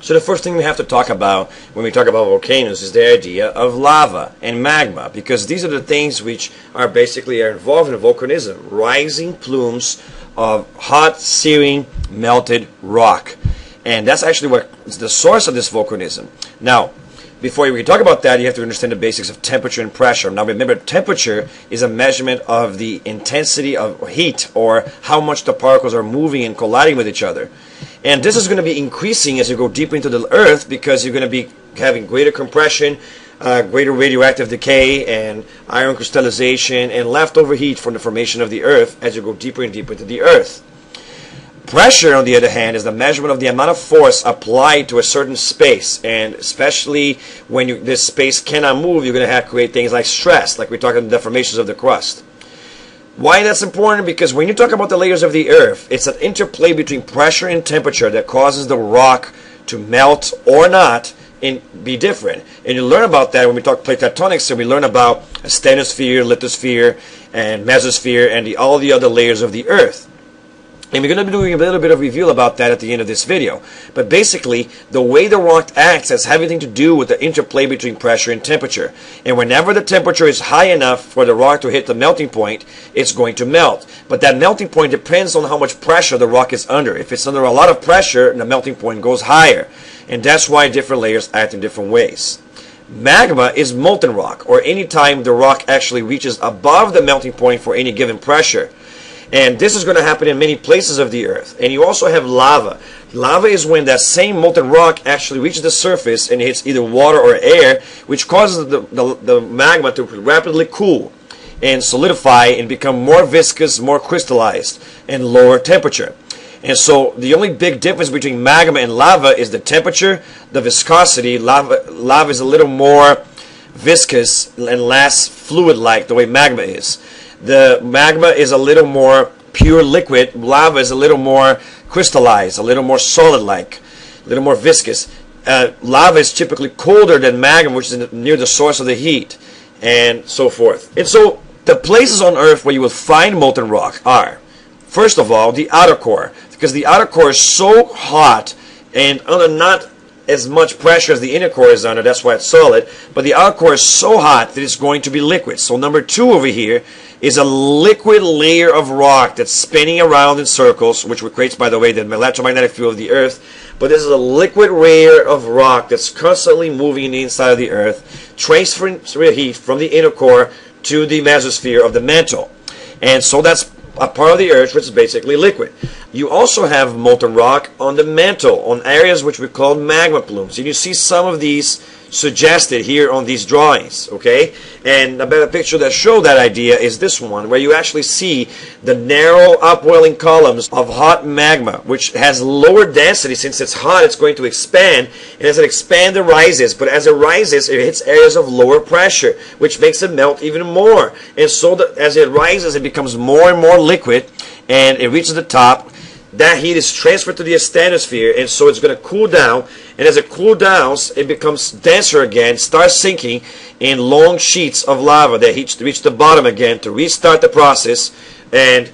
So the first thing we have to talk about when we talk about volcanoes is the idea of lava and magma, because these are the things which are basically are involved in volcanism, rising plumes of hot, searing, melted rock. And that's actually what is the source of this volcanism. Now, before we can talk about that, you have to understand the basics of temperature and pressure. Now, remember, temperature is a measurement of the intensity of heat or how much the particles are moving and colliding with each other. And this is going to be increasing as you go deeper into the Earth because you're going to be having greater compression, uh, greater radioactive decay, and iron crystallization, and leftover heat from the formation of the Earth as you go deeper and deeper into the Earth. Pressure, on the other hand, is the measurement of the amount of force applied to a certain space, and especially when you, this space cannot move, you're going to have to create things like stress, like we're talking deformations of the crust. Why that's important? Because when you talk about the layers of the Earth, it's an interplay between pressure and temperature that causes the rock to melt or not and be different. And you learn about that when we talk plate tectonics, and we learn about asthenosphere, lithosphere, and mesosphere, and the, all the other layers of the Earth. And we're going to be doing a little bit of review about that at the end of this video. But basically, the way the rock acts has everything to do with the interplay between pressure and temperature. And whenever the temperature is high enough for the rock to hit the melting point, it's going to melt. But that melting point depends on how much pressure the rock is under. If it's under a lot of pressure, the melting point goes higher. And that's why different layers act in different ways. Magma is molten rock, or any time the rock actually reaches above the melting point for any given pressure. And this is going to happen in many places of the earth. And you also have lava. Lava is when that same molten rock actually reaches the surface and hits either water or air, which causes the, the, the magma to rapidly cool and solidify and become more viscous, more crystallized, and lower temperature. And so the only big difference between magma and lava is the temperature, the viscosity. Lava, lava is a little more viscous and less fluid-like the way magma is. The magma is a little more pure liquid. Lava is a little more crystallized, a little more solid-like, a little more viscous. Uh, lava is typically colder than magma, which is near the source of the heat, and so forth. And so the places on Earth where you will find molten rock are, first of all, the outer core, because the outer core is so hot and under not as much pressure as the inner core is under, that's why it's solid, but the outer core is so hot that it's going to be liquid. So number two over here is a liquid layer of rock that's spinning around in circles, which creates, by the way, the electromagnetic field of the Earth. But this is a liquid layer of rock that's constantly moving in the inside of the Earth, transferring heat from the inner core to the mesosphere of the mantle. And so that's a part of the Earth which is basically liquid. You also have molten rock on the mantle, on areas which we call magma plumes. And you see some of these suggested here on these drawings, okay? And a better picture that show that idea is this one, where you actually see the narrow upwelling columns of hot magma, which has lower density. Since it's hot, it's going to expand, and as it expands, it rises. But as it rises, it hits areas of lower pressure, which makes it melt even more. And so that as it rises, it becomes more and more liquid, and it reaches the top, that heat is transferred to the asthenosphere, and so it's going to cool down. And as it cools down, it becomes denser again, starts sinking in long sheets of lava that reach the bottom again to restart the process and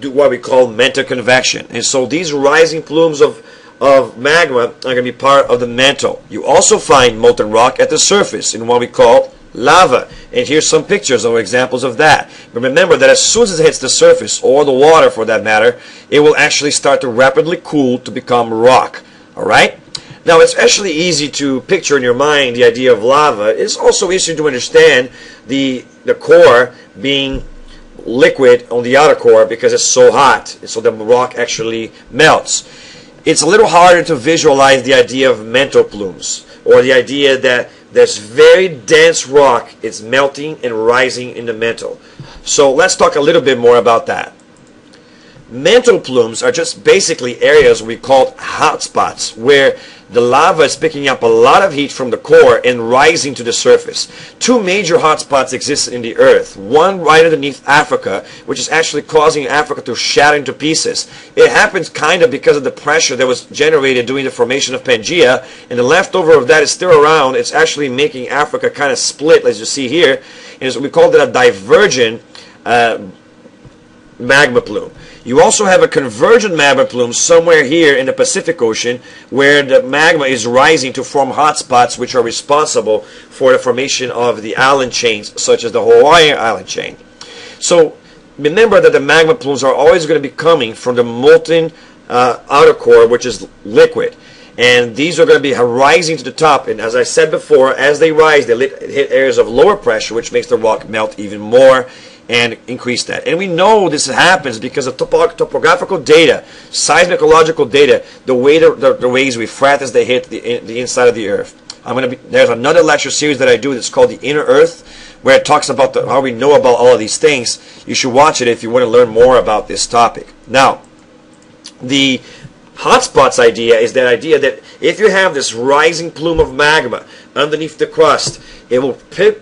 do what we call mantle convection. And so these rising plumes of of magma are going to be part of the mantle. You also find molten rock at the surface in what we call lava. And here's some pictures or examples of that. But remember that as soon as it hits the surface, or the water for that matter, it will actually start to rapidly cool to become rock. Alright? Now it's actually easy to picture in your mind the idea of lava. It's also easy to understand the, the core being liquid on the outer core because it's so hot. So the rock actually melts. It's a little harder to visualize the idea of mantle plumes or the idea that this very dense rock is melting and rising in the mantle. So let's talk a little bit more about that. Mantle plumes are just basically areas we call hotspots where the lava is picking up a lot of heat from the core and rising to the surface. Two major hotspots exist in the earth. One right underneath Africa, which is actually causing Africa to shatter into pieces. It happens kind of because of the pressure that was generated during the formation of Pangea, and the leftover of that is still around. It's actually making Africa kind of split, as you see here. And we call that a divergent uh, magma plume. You also have a convergent magma plume somewhere here in the Pacific Ocean where the magma is rising to form hotspots which are responsible for the formation of the island chains such as the Hawaiian island chain. So remember that the magma plumes are always going to be coming from the molten uh, outer core which is liquid. And these are going to be rising to the top. And as I said before as they rise they hit areas of lower pressure which makes the rock melt even more and increase that. And we know this happens because of topo topographical data, seismological data, the way the, the, the waves refract as they hit the, the inside of the earth. I'm gonna be, there's another lecture series that I do that's called the Inner Earth, where it talks about the, how we know about all of these things. You should watch it if you want to learn more about this topic. Now, the hotspots idea is that idea that if you have this rising plume of magma underneath the crust, it will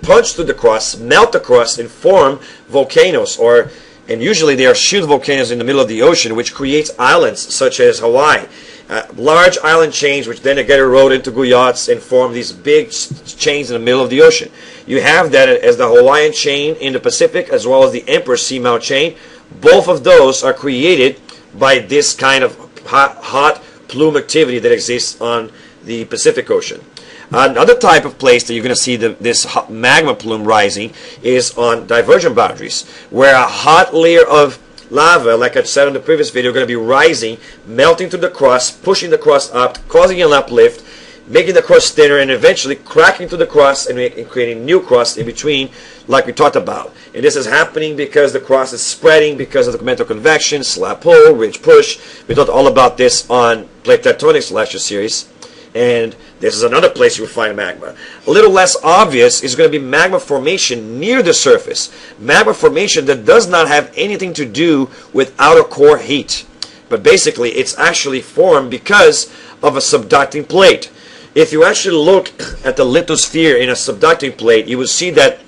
punch through the crust, melt the crust, and form volcanoes. Or, and usually they are shield volcanoes in the middle of the ocean, which creates islands such as Hawaii. Uh, large island chains, which then get eroded into guyots and form these big chains in the middle of the ocean. You have that as the Hawaiian chain in the Pacific, as well as the Emperor Seamount chain. Both of those are created by this kind of hot, plume activity that exists on the Pacific Ocean. Another type of place that you're going to see the, this magma plume rising is on divergent boundaries, where a hot layer of lava, like I said in the previous video, going to be rising, melting through the crust, pushing the crust up, causing an uplift, making the crust thinner, and eventually cracking through the crust and, and creating new crust in between, like we talked about. And this is happening because the crust is spreading because of the mantle convection, slab pull, ridge push. We talked all about this on plate tectonics lecture series. And this is another place you find magma. A little less obvious is going to be magma formation near the surface. Magma formation that does not have anything to do with outer core heat. But basically, it's actually formed because of a subducting plate. If you actually look at the lithosphere in a subducting plate, you will see that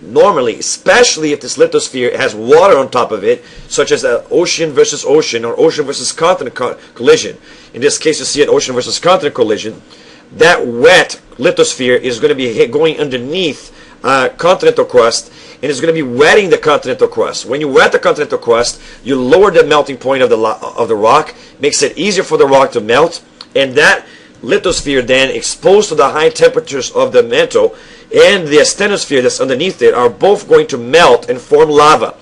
normally, especially if this lithosphere has water on top of it, such as an ocean versus ocean or ocean versus continent co collision. In this case, you see an ocean versus continent collision. That wet lithosphere is going to be going underneath uh, continental crust and it's going to be wetting the continental crust. When you wet the continental crust, you lower the melting point of the of the rock, makes it easier for the rock to melt, and that lithosphere then exposed to the high temperatures of the mantle and the asthenosphere that's underneath it are both going to melt and form lava.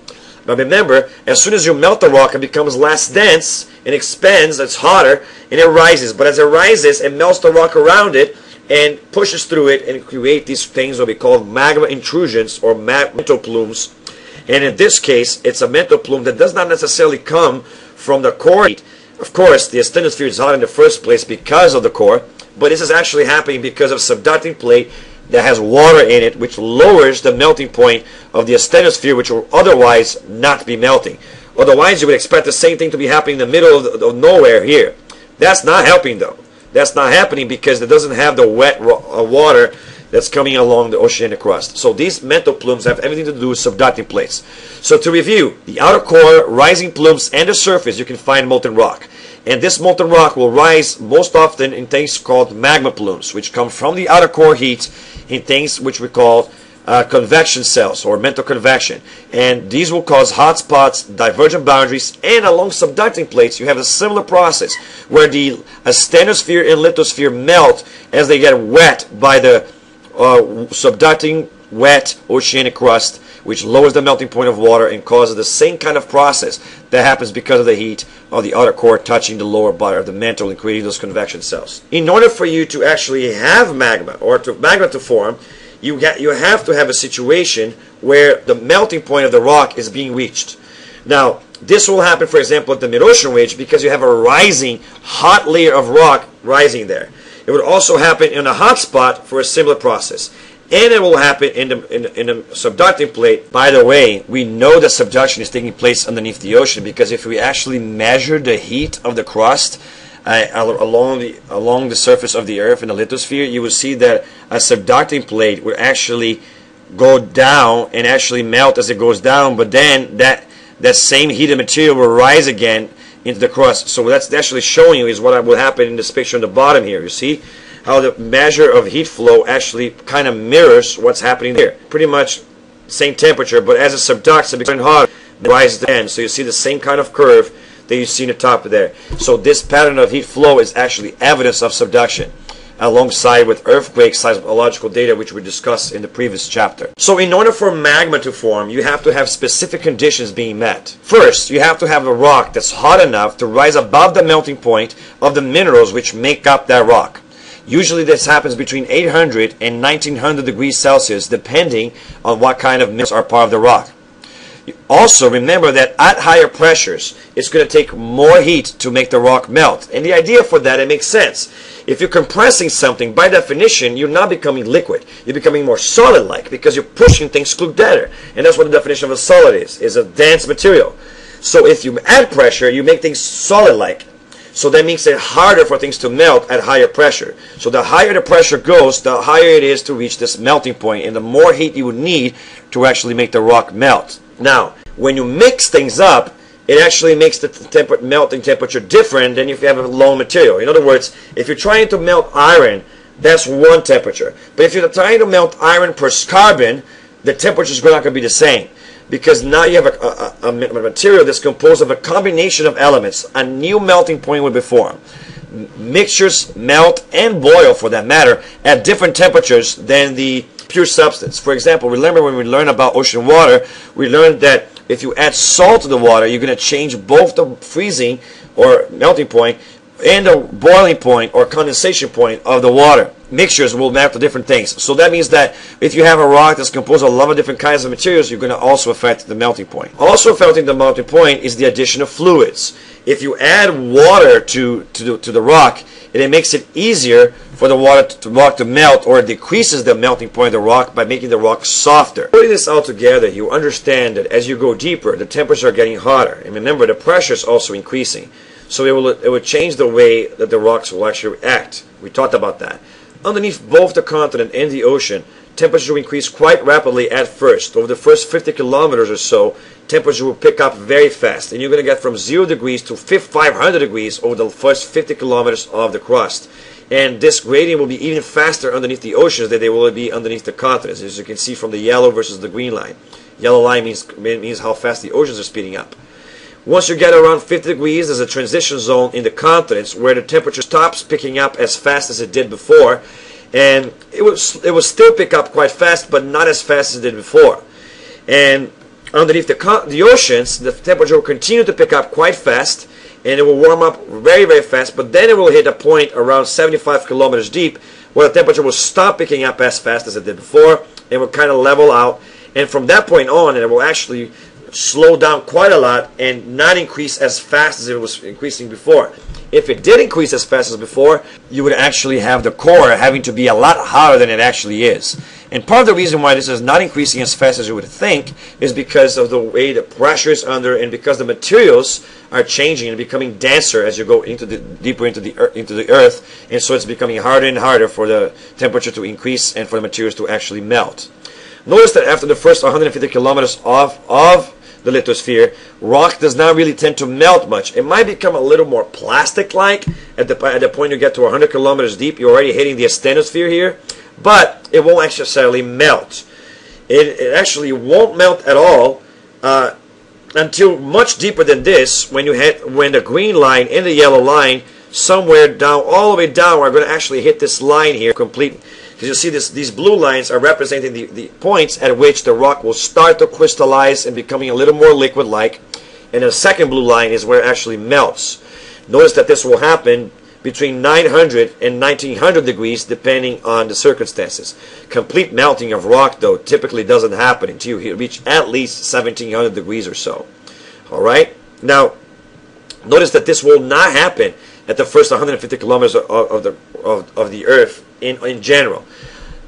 Now remember, as soon as you melt the rock, it becomes less dense and expands, it's hotter, and it rises. But as it rises, it melts the rock around it and pushes through it and create these things that we call magma intrusions or mantle plumes. And in this case, it's a mantle plume that does not necessarily come from the core. Of course, the asthenosphere is hot in the first place because of the core, but this is actually happening because of subducting plate that has water in it, which lowers the melting point of the asthenosphere, which will otherwise not be melting. Otherwise, you would expect the same thing to be happening in the middle of, the, of nowhere here. That's not helping, though. That's not happening because it doesn't have the wet uh, water that's coming along the oceanic crust. So these mantle plumes have everything to do with subducting plates. So to review, the outer core, rising plumes, and the surface, you can find molten rock. And this molten rock will rise most often in things called magma plumes, which come from the outer core heat in things which we call uh, convection cells or mantle convection. And these will cause hot spots, divergent boundaries, and along subducting plates, you have a similar process where the asthenosphere and lithosphere melt as they get wet by the uh, subducting wet oceanic crust which lowers the melting point of water and causes the same kind of process that happens because of the heat of the outer core touching the lower part of the mantle and creating those convection cells. In order for you to actually have magma or to magma to form, you, get, you have to have a situation where the melting point of the rock is being reached. Now, this will happen, for example, at the mid-ocean ridge because you have a rising, hot layer of rock rising there. It would also happen in a hot spot for a similar process and it will happen in the, in, in the subducting plate. By the way, we know that subduction is taking place underneath the ocean because if we actually measure the heat of the crust uh, along the along the surface of the Earth in the lithosphere, you will see that a subducting plate will actually go down and actually melt as it goes down, but then that that same heated material will rise again into the crust. So that's actually showing you is what will happen in this picture on the bottom here. You see? how the measure of heat flow actually kind of mirrors what's happening there. Pretty much same temperature, but as it subducts, it becomes hotter. rises again. So you see the same kind of curve that you see in the top there. So this pattern of heat flow is actually evidence of subduction alongside with earthquake seismological data which we discussed in the previous chapter. So in order for magma to form, you have to have specific conditions being met. First, you have to have a rock that's hot enough to rise above the melting point of the minerals which make up that rock. Usually this happens between 800 and 1900 degrees Celsius depending on what kind of minerals are part of the rock. Also, remember that at higher pressures, it's going to take more heat to make the rock melt. And the idea for that, it makes sense. If you're compressing something, by definition, you're not becoming liquid. You're becoming more solid-like because you're pushing things together. And that's what the definition of a solid is, is a dense material. So if you add pressure, you make things solid-like. So that makes it harder for things to melt at higher pressure. So the higher the pressure goes, the higher it is to reach this melting point, and the more heat you would need to actually make the rock melt. Now, when you mix things up, it actually makes the temper melting temperature different than if you have a low material. In other words, if you're trying to melt iron, that's one temperature. But if you're trying to melt iron per carbon, the temperature is not going to be the same. Because now you have a, a, a, material that's composed of a combination of elements. A new melting point will be formed. Mixtures melt and boil, for that matter, at different temperatures than the pure substance. For example, remember when we learned about ocean water, we learned that if you add salt to the water, you're going to change both the freezing or melting point and the boiling point or condensation point of the water. Mixtures will map to different things. So that means that if you have a rock that's composed of a lot of different kinds of materials, you're going to also affect the melting point. Also affecting the melting point is the addition of fluids. If you add water to, to, the, to the rock, and it makes it easier for the water to, rock to melt or decreases the melting point of the rock by making the rock softer. Putting this all together, you understand that as you go deeper, the temperatures are getting hotter. And remember, the pressure is also increasing. So it will, it will change the way that the rocks will actually act. We talked about that. Underneath both the continent and the ocean, temperature will increase quite rapidly at first. Over the first 50 kilometers or so, temperature will pick up very fast. And you're going to get from 0 degrees to 500 degrees over the first 50 kilometers of the crust. And this gradient will be even faster underneath the oceans than they will be underneath the continents, as you can see from the yellow versus the green line. Yellow line means, means how fast the oceans are speeding up. Once you get around 50 degrees, there's a transition zone in the continents where the temperature stops picking up as fast as it did before, and it was it will still pick up quite fast, but not as fast as it did before. And underneath the the oceans, the temperature will continue to pick up quite fast, and it will warm up very very fast. But then it will hit a point around 75 kilometers deep, where the temperature will stop picking up as fast as it did before, and will kind of level out. And from that point on, it will actually slow down quite a lot and not increase as fast as it was increasing before. If it did increase as fast as before, you would actually have the core having to be a lot hotter than it actually is. And part of the reason why this is not increasing as fast as you would think is because of the way the pressure is under and because the materials are changing and becoming denser as you go into the deeper into the earth, into the earth and so it's becoming harder and harder for the temperature to increase and for the materials to actually melt. Notice that after the first 150 kilometers of, of the lithosphere, rock does not really tend to melt much. It might become a little more plastic-like at the, at the point you get to 100 kilometers deep. You're already hitting the asthenosphere here, but it won't necessarily melt. It, it actually won't melt at all uh, until much deeper than this when you hit when the green line and the yellow line somewhere down all the way down are going to actually hit this line here complete because you see this, these blue lines are representing the, the points at which the rock will start to crystallize and becoming a little more liquid-like. And the second blue line is where it actually melts. Notice that this will happen between 900 and 1900 degrees depending on the circumstances. Complete melting of rock though typically doesn't happen until you reach at least 1700 degrees or so. Alright? Now, notice that this will not happen at the first 150 kilometers of, of the of, of the Earth in in general.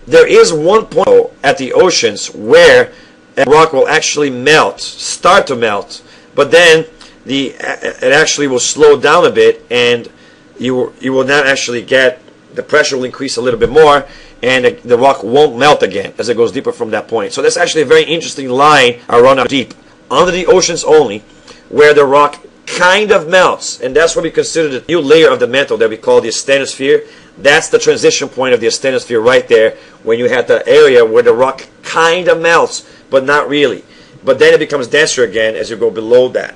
There is one point at the oceans where rock will actually melt, start to melt, but then the it actually will slow down a bit, and you you will not actually get the pressure will increase a little bit more, and the, rock won't melt again as it goes deeper from that point. So that's actually a very interesting line around deep under the oceans only, where the rock kind of melts. And that's what we consider the new layer of the mantle that we call the asthenosphere. That's the transition point of the asthenosphere right there when you have the area where the rock kind of melts, but not really. but then it becomes denser again as you go below that.